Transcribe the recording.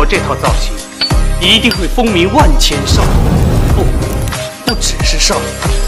我这套造型一定会风靡万千少女不不只是少女